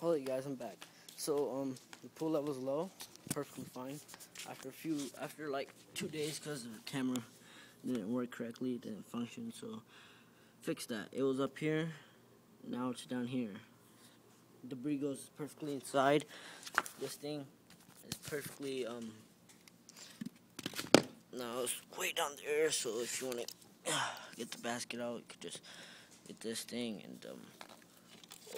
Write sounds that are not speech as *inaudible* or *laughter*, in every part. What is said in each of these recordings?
Holy guys, I'm back. So um, the pool level's low, perfectly fine. After a few, after like two days, cause the camera didn't work correctly, it didn't function. So fix that. It was up here, now it's down here. Debris goes perfectly inside. This thing is perfectly um. Now it's way down there, so if you want to *sighs* get the basket out, you could just get this thing and um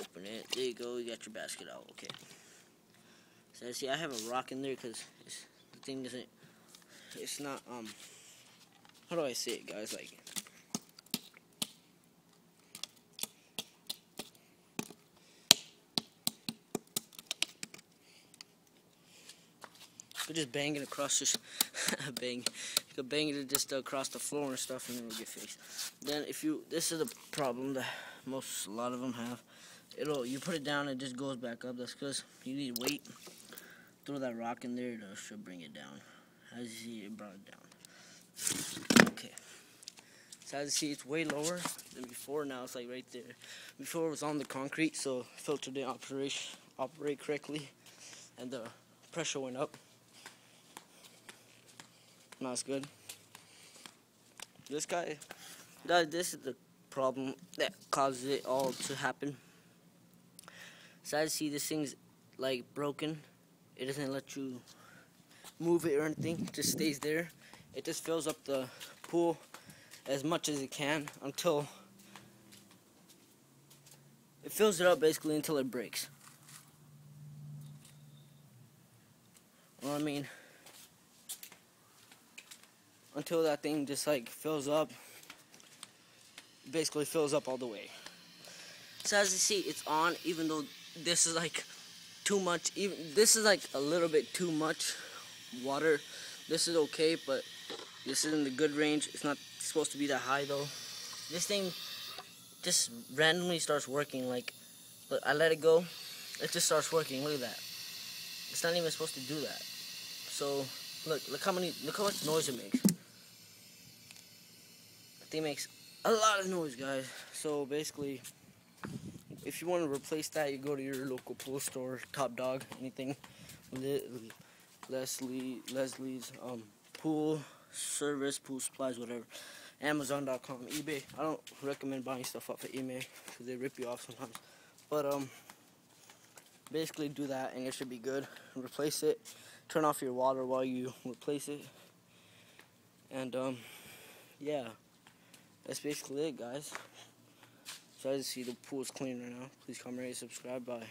Open it. There you go. You got your basket out. Okay. So see, I have a rock in there because the thing doesn't. It's not um. How do I say it, guys? Like. Could just bang it across, just *laughs* bang. You could bang it just across the floor and stuff, and then it'll get fixed. Then, if you, this is a problem that most, a lot of them have it'll you put it down it just goes back up. That's because you need weight. Throw that rock in there it should bring it down. As you see it brought it down. Okay. So as you see it's way lower than before. Now it's like right there. Before it was on the concrete so filter didn't operate operate correctly and the pressure went up. Now it's good. This guy that this is the problem that causes it all to happen so as see, this thing's like broken. It doesn't let you move it or anything. It just stays there. It just fills up the pool as much as it can until it fills it up basically until it breaks. Well, I mean, until that thing just like fills up, basically fills up all the way. So as you see, it's on even though this is like too much even this is like a little bit too much water. This is okay but this is in the good range. It's not supposed to be that high though. This thing just randomly starts working like but I let it go it just starts working. Look at that. It's not even supposed to do that. So look look how many look how much noise it makes. The thing makes a lot of noise guys. So basically if you want to replace that, you go to your local pool store, Top Dog, anything, Leslie, Leslie's um, pool service, pool supplies, whatever. Amazon.com, eBay. I don't recommend buying stuff off of eBay because they rip you off sometimes. But um, basically do that and it should be good. Replace it. Turn off your water while you replace it. And um, yeah, that's basically it, guys. So as you see, the pool is clean right now. Please comment, rate, subscribe. Bye.